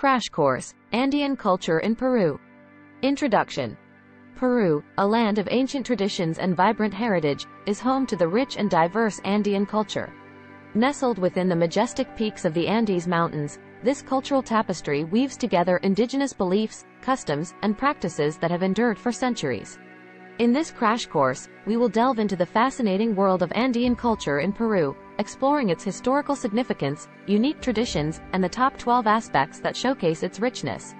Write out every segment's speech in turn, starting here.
Crash Course, Andean Culture in Peru. Introduction. Peru, a land of ancient traditions and vibrant heritage, is home to the rich and diverse Andean culture. Nestled within the majestic peaks of the Andes Mountains, this cultural tapestry weaves together indigenous beliefs, customs, and practices that have endured for centuries. In this crash course, we will delve into the fascinating world of Andean culture in Peru, exploring its historical significance, unique traditions, and the top 12 aspects that showcase its richness.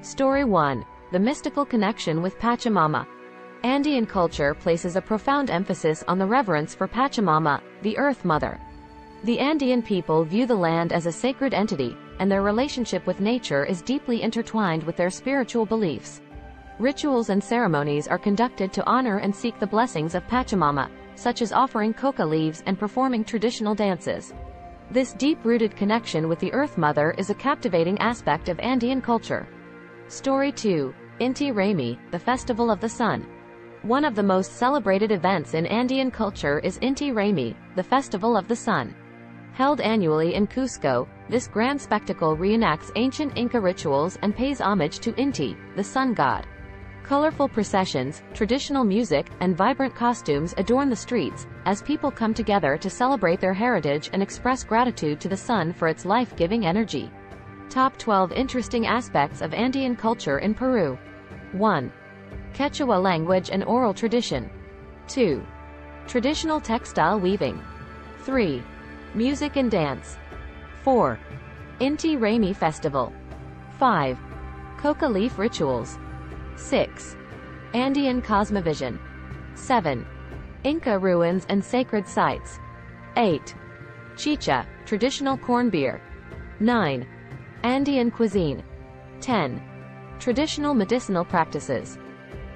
Story 1. The mystical connection with Pachamama. Andean culture places a profound emphasis on the reverence for Pachamama, the Earth Mother. The Andean people view the land as a sacred entity, and their relationship with nature is deeply intertwined with their spiritual beliefs. Rituals and ceremonies are conducted to honor and seek the blessings of Pachamama, such as offering coca leaves and performing traditional dances. This deep-rooted connection with the Earth Mother is a captivating aspect of Andean culture. Story 2. Inti Raymi, the Festival of the Sun. One of the most celebrated events in Andean culture is Inti Raymi, the Festival of the Sun. Held annually in Cusco, this grand spectacle reenacts ancient Inca rituals and pays homage to Inti, the sun god. Colorful processions, traditional music, and vibrant costumes adorn the streets, as people come together to celebrate their heritage and express gratitude to the sun for its life-giving energy. Top 12 Interesting Aspects of Andean Culture in Peru 1. Quechua language and oral tradition. 2. Traditional textile weaving. 3. Music and dance. 4. Inti Raymi Festival. 5. Coca leaf rituals. 6. Andean Cosmovision. 7. Inca ruins and sacred sites. 8. Chicha, traditional corn beer. 9. Andean cuisine. 10. Traditional medicinal practices.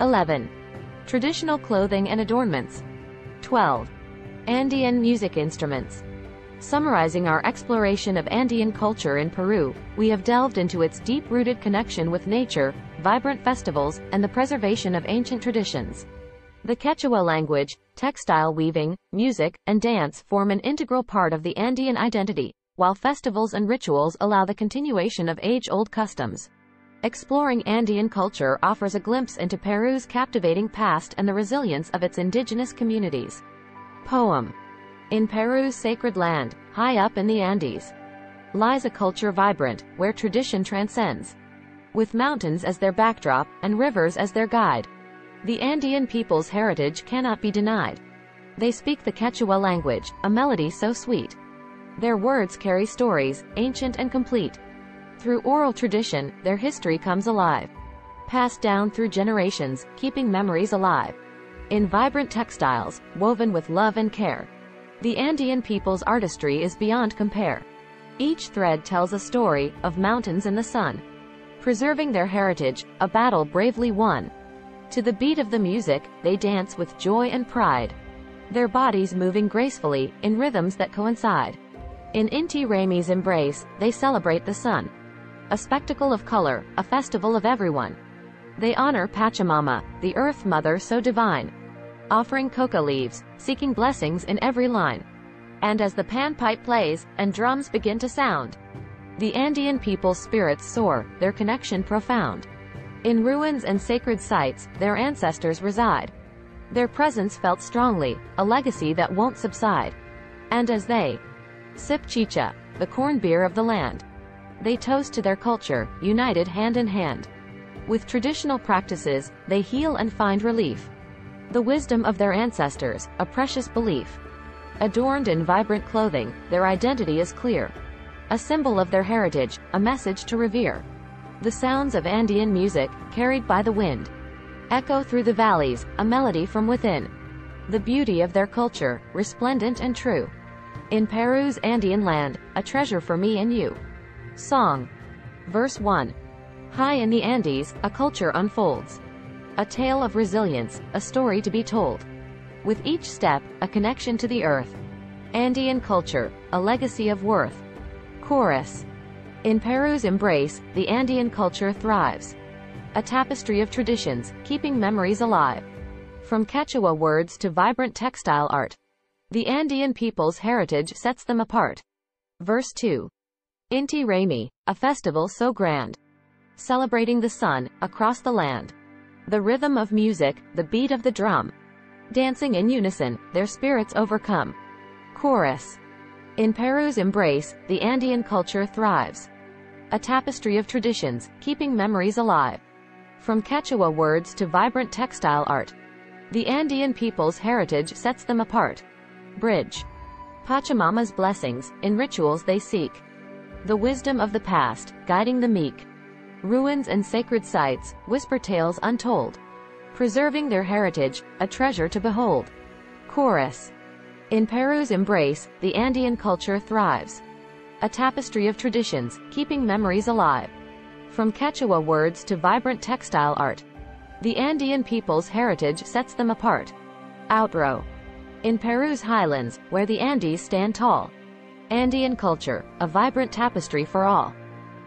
11. Traditional clothing and adornments. 12. Andean music instruments. Summarizing our exploration of Andean culture in Peru, we have delved into its deep-rooted connection with nature, vibrant festivals, and the preservation of ancient traditions. The Quechua language, textile weaving, music, and dance form an integral part of the Andean identity, while festivals and rituals allow the continuation of age-old customs. Exploring Andean culture offers a glimpse into Peru's captivating past and the resilience of its indigenous communities. Poem in Peru's sacred land, high up in the Andes, lies a culture vibrant, where tradition transcends. With mountains as their backdrop, and rivers as their guide, the Andean people's heritage cannot be denied. They speak the Quechua language, a melody so sweet. Their words carry stories, ancient and complete. Through oral tradition, their history comes alive. Passed down through generations, keeping memories alive. In vibrant textiles, woven with love and care, the Andean people's artistry is beyond compare. Each thread tells a story of mountains in the sun. Preserving their heritage, a battle bravely won. To the beat of the music, they dance with joy and pride. Their bodies moving gracefully, in rhythms that coincide. In Inti Raymi's embrace, they celebrate the sun. A spectacle of color, a festival of everyone. They honor Pachamama, the Earth Mother so divine offering coca leaves, seeking blessings in every line. And as the panpipe plays, and drums begin to sound, the Andean people's spirits soar, their connection profound. In ruins and sacred sites, their ancestors reside. Their presence felt strongly, a legacy that won't subside. And as they sip chicha, the corn beer of the land, they toast to their culture, united hand in hand. With traditional practices, they heal and find relief. The wisdom of their ancestors, a precious belief. Adorned in vibrant clothing, their identity is clear. A symbol of their heritage, a message to revere. The sounds of Andean music, carried by the wind, echo through the valleys, a melody from within. The beauty of their culture, resplendent and true. In Peru's Andean land, a treasure for me and you. Song. Verse 1. High in the Andes, a culture unfolds. A tale of resilience, a story to be told. With each step, a connection to the earth. Andean culture, a legacy of worth. Chorus. In Peru's embrace, the Andean culture thrives. A tapestry of traditions, keeping memories alive. From Quechua words to vibrant textile art. The Andean people's heritage sets them apart. Verse 2. Inti Raymi, a festival so grand. Celebrating the sun, across the land. The rhythm of music, the beat of the drum. Dancing in unison, their spirits overcome. Chorus. In Peru's embrace, the Andean culture thrives. A tapestry of traditions, keeping memories alive. From Quechua words to vibrant textile art. The Andean people's heritage sets them apart. Bridge. Pachamama's blessings, in rituals they seek. The wisdom of the past, guiding the meek. Ruins and sacred sites, whisper tales untold. Preserving their heritage, a treasure to behold. Chorus. In Peru's embrace, the Andean culture thrives. A tapestry of traditions, keeping memories alive. From Quechua words to vibrant textile art. The Andean people's heritage sets them apart. Outro. In Peru's highlands, where the Andes stand tall. Andean culture, a vibrant tapestry for all.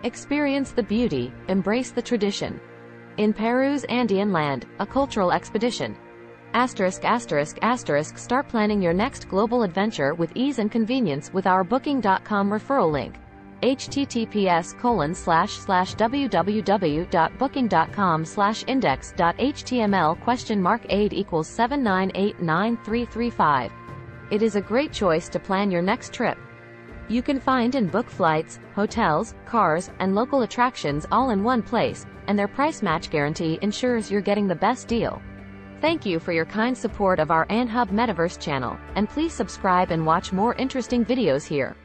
Experience the beauty, embrace the tradition. In Peru's Andean land, a cultural expedition. Asterisk asterisk asterisk start planning your next global adventure with ease and convenience with our booking.com referral link https colon slash slash www.booking.com slash index.html question mark 8 equals 7989335. It is a great choice to plan your next trip. You can find and book flights, hotels, cars, and local attractions all in one place, and their price match guarantee ensures you're getting the best deal. Thank you for your kind support of our AnHub Metaverse channel, and please subscribe and watch more interesting videos here.